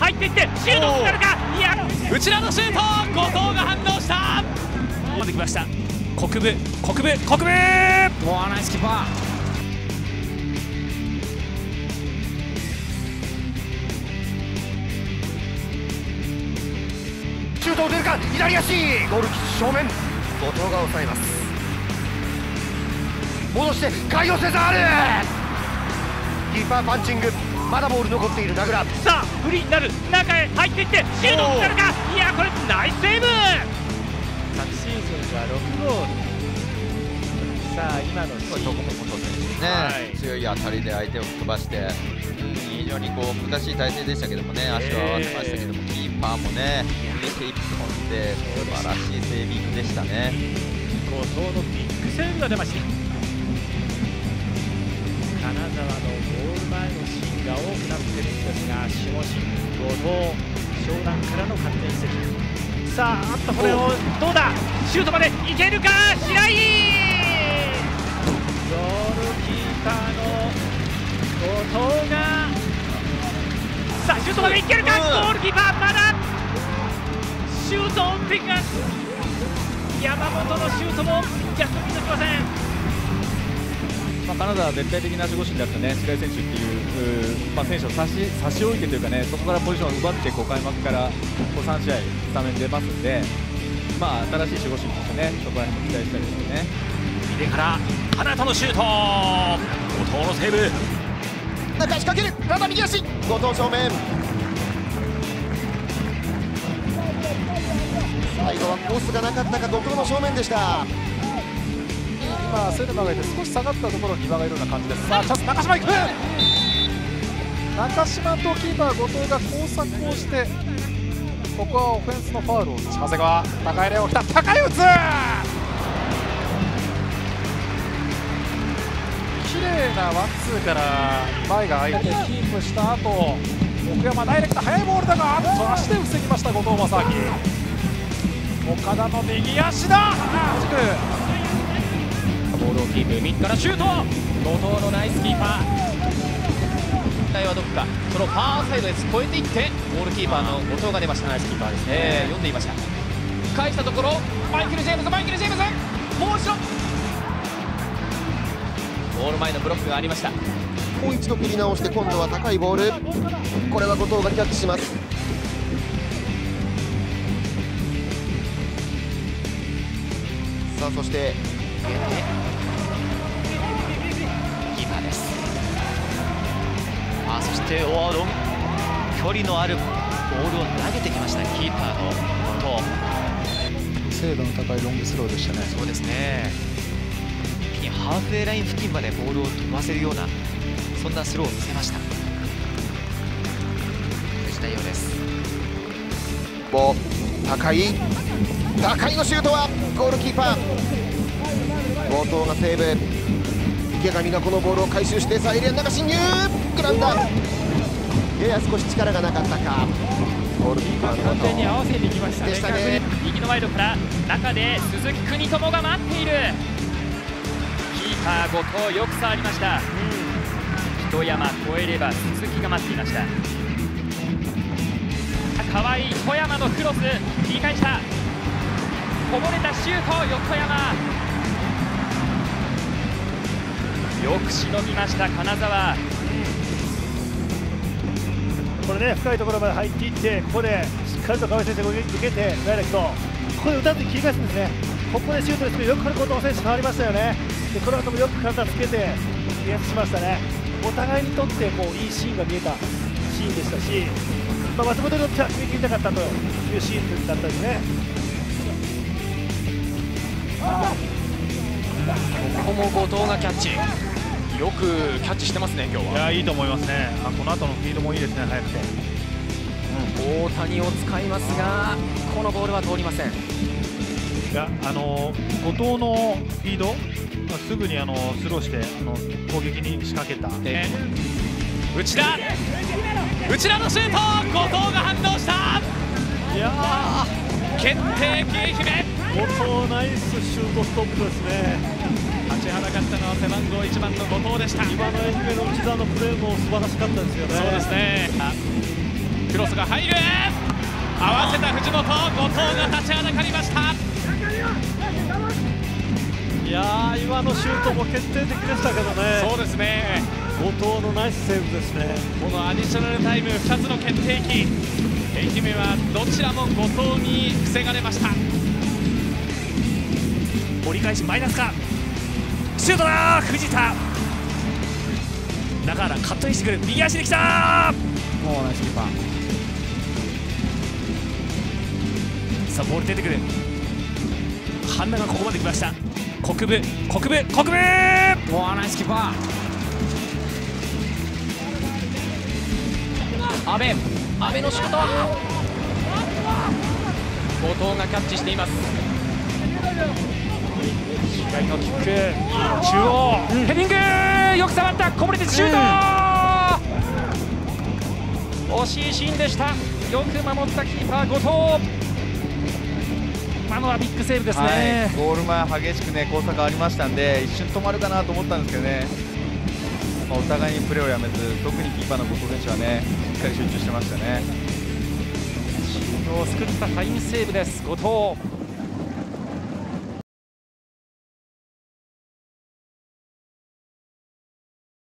入っていってシュートを決めるかいや。内田のシュート後藤が反応した。まできました。国分国分国分。もうナイスキーパー。シュートを出るか？左足。ゴールキッ正面。後藤が抑えます。戻してカイオセザールキーパーパンチングまだボール残っている名倉。さあフリーになる。中へ入っていってシュートを決めるかいやこれナイスセーブ。昨シーズンは6ゴール。さあ今のシーン。ね、はい。強い当たりで相手を飛ばして、非常にこう難しい体勢でしたけどもね、足を合わせましたけども、キーパーもね、入れて一本で素晴らしいセービングでしたね。後藤のビッグセーブが出ました。金沢ですが守護神後藤湘南からの完全移籍。さああっとこれをどうだ？シュートまでいけるか？白井！ゴールキーパーの後藤がさあシュートまでいけるか、うん。ゴールキーパーまだ！シュートを打っていくが山本のシュートも逆に抜きませんまあ、カナダは絶対的な守護神であったね白井選手っていううー、まあ、選手を差し差し置いてというかねそこからポジションを奪ってこう開幕からこう3試合スタメン出ますんで、まあ、新しい守護神としてねそこら辺も期待したいですよね。入れから花田のシュート。後藤のセーブ。中仕掛ける。まだ右足。後藤正面。最後はコースがなかったか後藤の正面でした今、セルマがいて少し下がったところに岩がいるような感じです。さあ、チャンス、中島行く。中島とキーパー後藤が交錯をして、ここはオフェンスのファウルを打ち、長谷川、高いレオ来た、高い打つ。綺麗なワンツーから前が空いてキープした後奥山ダイレクト速いボールだがあっと足で防ぎました後藤正明岡田の右足だ。あー軸ボールをキープ右からシュート後藤のナイスキーパー問題はどこかそのファーサイドです。越えていってゴールキーパーの後藤が出ました。ナイスキーパーですね、えー読んでいました。返したところマイケル・ジェームズマイケル・ジェームズもう一度ゴール前のブロックがありました。もう一度振り直して今度は高いボール。これは後藤がキャッチします。さあそしてそしておーロン距離のあるボールを投げてきましたキーパーの後精度の高いロングスローでしたね。藤そうですね。一気にハーフウェイライン付近までボールを飛ばせるようなそんなスローを見せました。藤田洋です。も高い。高いのシュートはゴールキーパー。後藤がセーブ池上がこのボールを回収してさあエリアの中侵入。グラウンダー。やや少し力がなかったか。ゴールキーパーの後藤合わせてきましたでしたね。右のワイドから中で鈴木邦友が待っている。キーパー後藤よく触りました。一山越えれば鈴木が待っていました。可愛い小山のクロス。切り返した。こぼれたシュート横山よくしのぎました金沢。これね深いところまで入っていってここでしっかりと川合選手が受けてダイレクト。ここで打たずに切り返すんですね。ここでシュートですけどよくこれ後藤選手触りましたよね。でこの後もよく体つけてディフェンスしましたね。お互いにとってこういいシーンが見えたシーンでしたし、まあ、松本にとっては決めきりたかったというシーンだったですね。ここも後藤がキャッチ。よくキャッチしてますね今日は。いやいいと思いますね。あこの後のフィードもいいですね速くて大谷を使いますがこのボールは通りません。いやあの後藤のフィード、まあすぐにあのスローしてあの攻撃に仕掛けた、内田。内田のシュート。後藤が反応した。いや決定機姫。ー後藤ナイスシュートストップですね。立ちはだかったのは背番号1番の後藤でした。今の愛媛の内澤のプレーも素晴らしかったですよね。そうですね。クロスが入る。合わせた藤本後藤が立ちはだかりました。いやー今のシュートも決定的でしたけどね。そうですね。後藤のナイスセーブですね。このアディショナルタイム2つの決定機愛媛はどちらも後藤に防がれました。折り返しマイナスか。シュートだ藤田。中原カットインしてくる。右足できたもうナイスキーパー。さあボール出てくる。ハンナがここまで来ました。国分国分国分！もうナイスキーパー。阿部阿部のシュート後藤がキャッチしています。左のキック。中央、ヘディング!よく触った。こぼれてシュート、惜しいシーンでした。よく守ったキーパー後藤。今のはビッグセーブですね、はい、ゴール前激しくね交差がありましたんで一瞬止まるかなと思ったんですけどね、まあ、お互いにプレーをやめず特にキーパーの後藤選手はねしっかり集中してましたね。チームを救ったファインセーブです後藤。